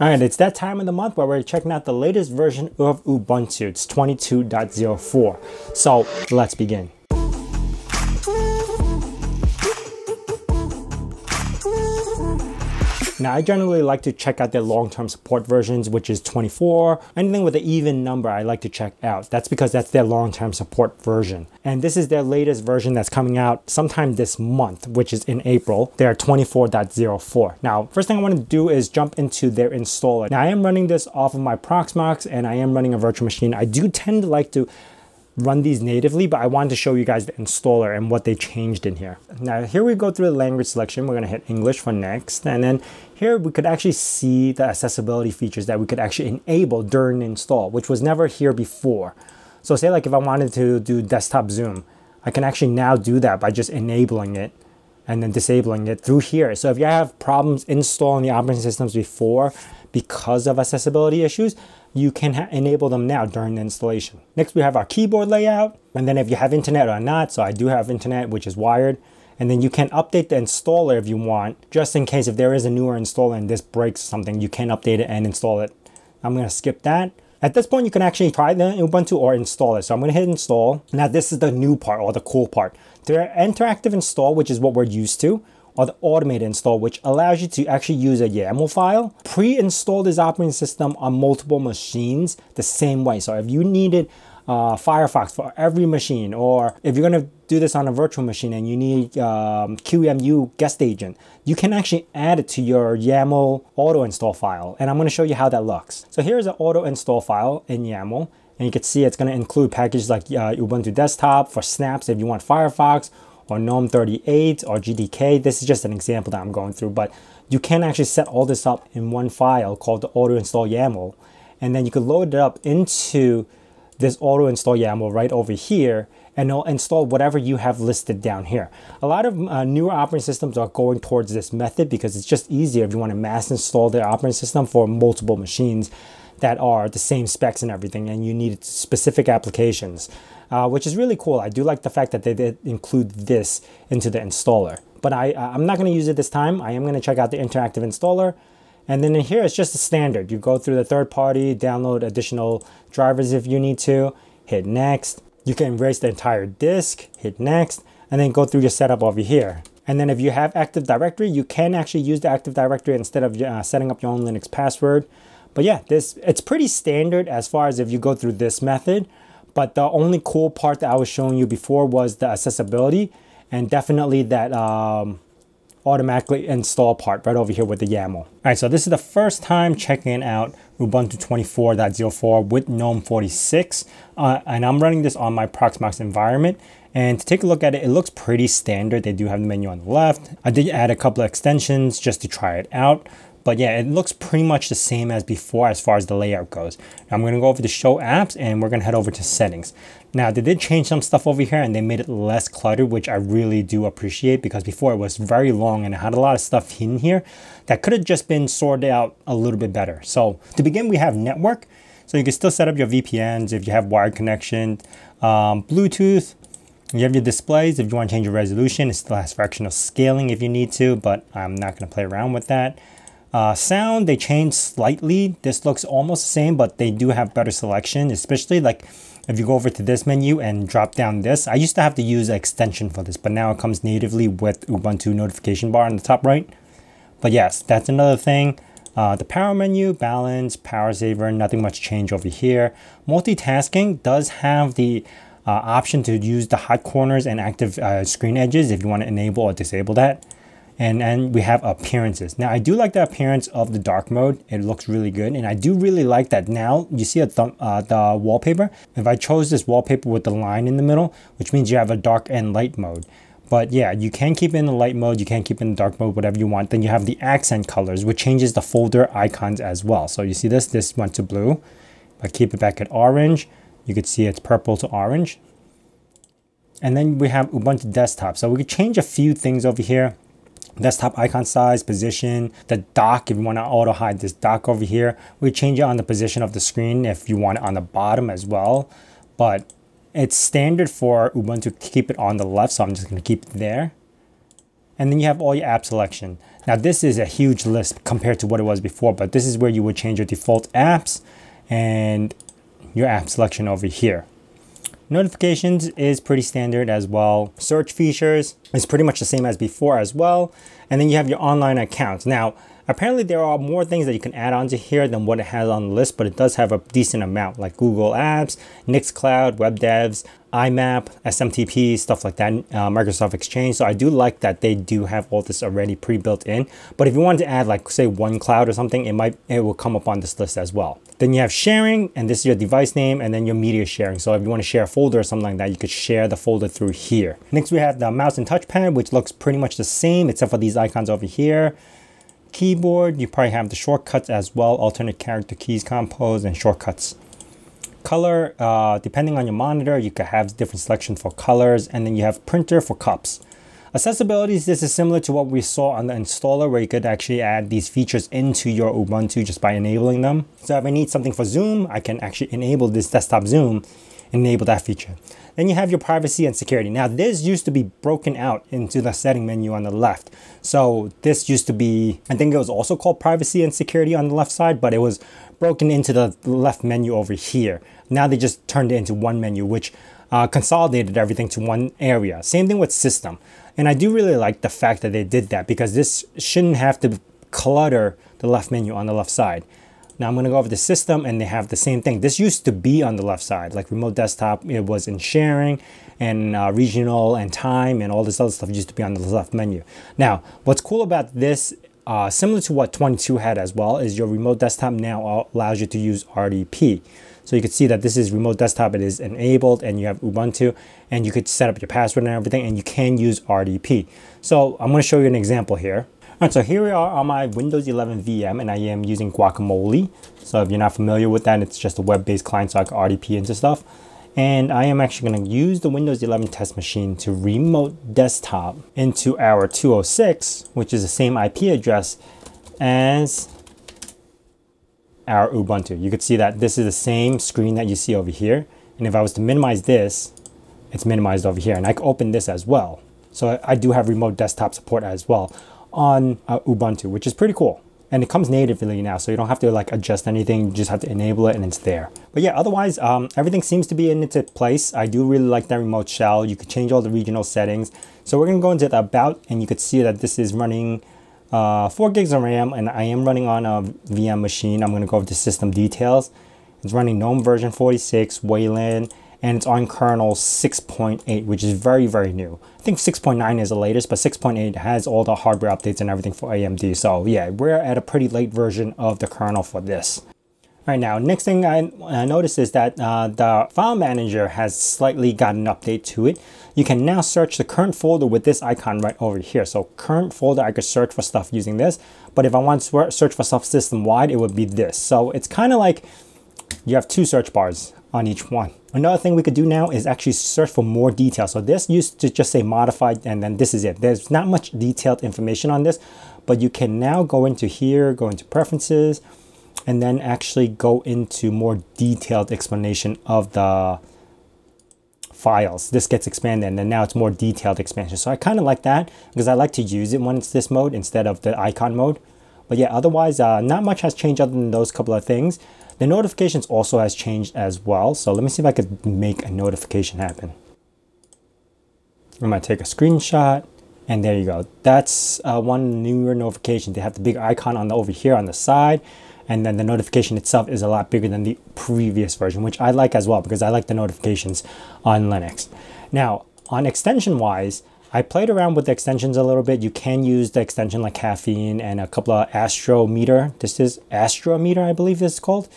All right, it's that time of the month where we're checking out the latest version of Ubuntu. It's 22.04. So let's begin. Now, I generally like to check out their long-term support versions, which is 24. Anything with an even number, I like to check out. That's because that's their long-term support version. And this is their latest version that's coming out sometime this month, which is in April. They are 24.04. Now, first thing I want to do is jump into their installer. Now, I am running this off of my Proxmox and I am running a virtual machine. I do tend to like to run these natively, but I wanted to show you guys the installer and what they changed in here. Now here we go through the language selection. We're gonna hit English for next. And then here we could actually see the accessibility features that we could actually enable during install, which was never here before. So say like if I wanted to do desktop zoom, I can actually now do that by just enabling it and then disabling it through here. So if you have problems installing the operating systems before because of accessibility issues, you can enable them now during the installation. Next, we have our keyboard layout. And then if you have internet or not, so I do have internet, which is wired. And then you can update the installer if you want, just in case if there is a newer installer and this breaks something, you can update it and install it. I'm gonna skip that. At this point, you can actually try the Ubuntu or install it. So I'm gonna hit install. Now this is the new part or the cool part. The interactive install, which is what we're used to, or the automated install, which allows you to actually use a YAML file, pre-install this operating system on multiple machines the same way. So if you needed uh, Firefox for every machine, or if you're gonna do this on a virtual machine and you need um, QEMU guest agent, you can actually add it to your YAML auto install file. And I'm gonna show you how that looks. So here's an auto install file in YAML. And you can see it's gonna include packages like uh, Ubuntu Desktop for snaps if you want Firefox, or GNOME 38 or GDK. This is just an example that I'm going through, but you can actually set all this up in one file called the auto install YAML. And then you can load it up into this auto install YAML right over here and it'll install whatever you have listed down here. A lot of uh, newer operating systems are going towards this method because it's just easier if you want to mass install the operating system for multiple machines that are the same specs and everything and you need specific applications uh, which is really cool. I do like the fact that they did include this into the installer. But I, I'm not going to use it this time. I am going to check out the interactive installer. And then in here, it's just a standard. You go through the third party, download additional drivers if you need to, hit next. You can erase the entire disk, hit next, and then go through your setup over here. And then if you have Active Directory, you can actually use the Active Directory instead of uh, setting up your own Linux password. But yeah, this it's pretty standard as far as if you go through this method. But the only cool part that I was showing you before was the accessibility and definitely that um, automatically install part right over here with the YAML. All right, so this is the first time checking out Ubuntu 24.04 with GNOME 46. Uh, and I'm running this on my Proxmox environment. And to take a look at it, it looks pretty standard. They do have the menu on the left. I did add a couple of extensions just to try it out. But yeah, it looks pretty much the same as before as far as the layout goes. Now I'm going to go over to show apps and we're going to head over to settings. Now they did change some stuff over here and they made it less cluttered, which I really do appreciate because before it was very long and it had a lot of stuff in here that could have just been sorted out a little bit better. So to begin, we have network. So you can still set up your VPNs if you have wired connection, um, Bluetooth, you have your displays if you want to change your resolution. It still has fractional scaling if you need to, but I'm not going to play around with that. Uh, sound, they changed slightly. This looks almost the same, but they do have better selection, especially like if you go over to this menu and drop down this. I used to have to use an extension for this, but now it comes natively with Ubuntu notification bar on the top right. But yes, that's another thing. Uh, the power menu, balance, power saver, nothing much change over here. Multitasking does have the uh, option to use the hot corners and active uh, screen edges if you want to enable or disable that and then we have appearances. Now I do like the appearance of the dark mode. It looks really good. And I do really like that now you see a uh, the wallpaper. If I chose this wallpaper with the line in the middle, which means you have a dark and light mode. But yeah, you can keep in the light mode, you can keep in the dark mode, whatever you want. Then you have the accent colors, which changes the folder icons as well. So you see this, this went to blue. If I keep it back at orange, you could see it's purple to orange. And then we have Ubuntu desktop. So we could change a few things over here desktop icon size, position, the dock, if you want to auto hide this dock over here, we change it on the position of the screen if you want it on the bottom as well. But it's standard for Ubuntu to keep it on the left, so I'm just going to keep it there. And then you have all your app selection. Now this is a huge list compared to what it was before, but this is where you would change your default apps and your app selection over here. Notifications is pretty standard as well. Search features is pretty much the same as before as well. And then you have your online accounts. Now, apparently there are more things that you can add onto here than what it has on the list, but it does have a decent amount like Google Apps, Nextcloud, WebDAV, IMAP, SMTP, stuff like that, uh, Microsoft Exchange. So I do like that they do have all this already pre-built in. But if you wanted to add like say ownCloud or something, it might it will come up on this list as well. Then you have sharing, and this is your device name, and then your media sharing. So if you want to share a folder or something like that, you could share the folder through here. Next, we have the mouse and touchpad, which looks pretty much the same, except for these icons over here. Keyboard, you probably have the shortcuts as well, alternate character keys, compose, and shortcuts. Color uh, depending on your monitor you could have different selection for colors and then you have printer for CUPS. Accessibility this is similar to what we saw on the installer where you could actually add these features into your ubuntu just by enabling them. So if i need something for zoom i can actually enable this desktop zoom enable that feature then you have your privacy and security. Now this used to be broken out into the setting menu on the left. So this used to be, I think it was also called privacy and security on the left side, but it was broken into the left menu over here. Now they just turned it into one menu, which uh, consolidated everything to one area. Same thing with system. And I do really like the fact that they did that because this shouldn't have to clutter the left menu on the left side. Now I'm going to go over the system and they have the same thing. This used to be on the left side, like remote desktop, it was in sharing and uh, regional and time and all this other stuff used to be on the left menu. Now, what's cool about this, uh, similar to what 22 had as well, is your remote desktop now allows you to use RDP. So you can see that this is remote desktop, it is enabled and you have Ubuntu and you could set up your password and everything and you can use RDP. So I'm going to show you an example here. Alright, so here we are on my Windows 11 VM and I am using Guacamole. So if you're not familiar with that, it's just a web-based client so I can RDP into stuff. And I am actually going to use the Windows 11 test machine to remote desktop into our 206, which is the same IP address as our Ubuntu. You could see that this is the same screen that you see over here. And if I was to minimize this, it's minimized over here. And I can open this as well. So I do have remote desktop support as well on uh, Ubuntu, which is pretty cool. And it comes natively now, so you don't have to like adjust anything, you just have to enable it and it's there. But yeah, otherwise, um, everything seems to be in its place. I do really like that remote shell. You could change all the regional settings. So we're gonna go into the about and you could see that this is running uh, 4 gigs of RAM and I am running on a VM machine. I'm gonna go over system details. It's running GNOME version 46, Wayland, and it's on kernel 6.8, which is very, very new. I think 6.9 is the latest, but 6.8 has all the hardware updates and everything for AMD. So yeah, we're at a pretty late version of the kernel for this. Right now, next thing I, I noticed is that uh, the file manager has slightly got an update to it. You can now search the current folder with this icon right over here. So current folder, I could search for stuff using this. But if I want to search for stuff system wide, it would be this. So it's kind of like you have two search bars on each one. Another thing we could do now is actually search for more detail. So this used to just say modified and then this is it. There's not much detailed information on this, but you can now go into here, go into preferences, and then actually go into more detailed explanation of the files. This gets expanded and then now it's more detailed expansion. So I kind of like that because I like to use it when it's this mode instead of the icon mode. But yeah, otherwise, uh, not much has changed other than those couple of things. The notifications also has changed as well. So let me see if I could make a notification happen. I'm gonna take a screenshot and there you go. That's uh, one newer notification. They have the big icon on the over here on the side and then the notification itself is a lot bigger than the previous version, which I like as well because I like the notifications on Linux. Now, on extension wise, I played around with the extensions a little bit. You can use the extension like Caffeine and a couple of Astrometer. This is Astrometer, I believe it's called.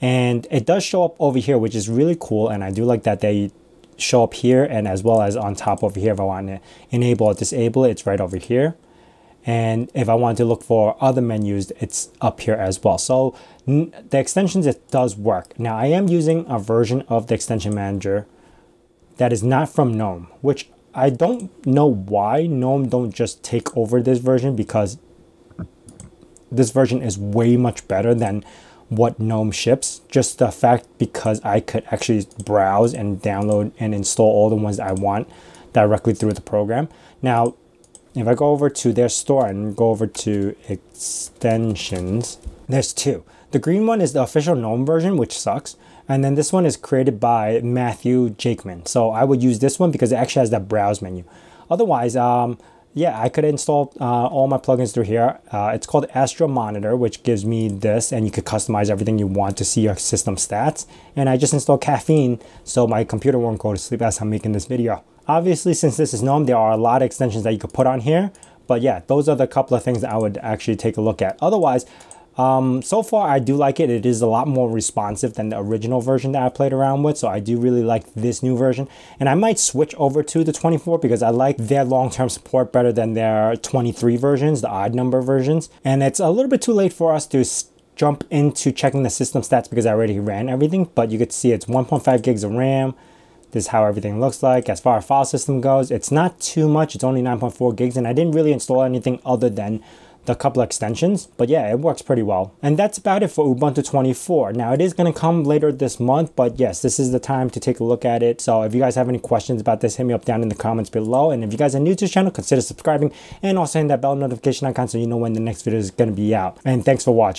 And it does show up over here, which is really cool. And I do like that they show up here and as well as on top over here. If I want to enable or disable it, it's right over here. And if I want to look for other menus, it's up here as well. So the extensions, it does work. Now I am using a version of the extension manager that is not from GNOME, which I don't know why GNOME don't just take over this version because this version is way much better than what GNOME ships. Just the fact because I could actually browse and download and install all the ones I want directly through the program. Now, if I go over to their store and go over to extensions, there's two. The green one is the official GNOME version, which sucks. And then this one is created by Matthew Jakeman. So I would use this one because it actually has that browse menu. Otherwise, um, yeah, I could install uh, all my plugins through here. Uh, it's called Astra Monitor, which gives me this, and you could customize everything you want to see your system stats. And I just installed Caffeine, so my computer won't go to sleep as I'm making this video. Obviously, since this is GNOME, there are a lot of extensions that you could put on here. But yeah, those are the couple of things that I would actually take a look at. Otherwise, um, so far, I do like it. It is a lot more responsive than the original version that I played around with. So I do really like this new version. And I might switch over to the 24 because I like their long-term support better than their 23 versions, the odd number versions. And it's a little bit too late for us to jump into checking the system stats because I already ran everything. But you could see it's 1.5 gigs of RAM. This is how everything looks like. As far as file system goes, it's not too much. It's only 9.4 gigs. And I didn't really install anything other than the couple extensions, but yeah, it works pretty well. And that's about it for Ubuntu 24. Now it is going to come later this month, but yes, this is the time to take a look at it. So if you guys have any questions about this, hit me up down in the comments below. And if you guys are new to the channel, consider subscribing and also hitting that bell notification icon so you know when the next video is going to be out. And thanks for watching.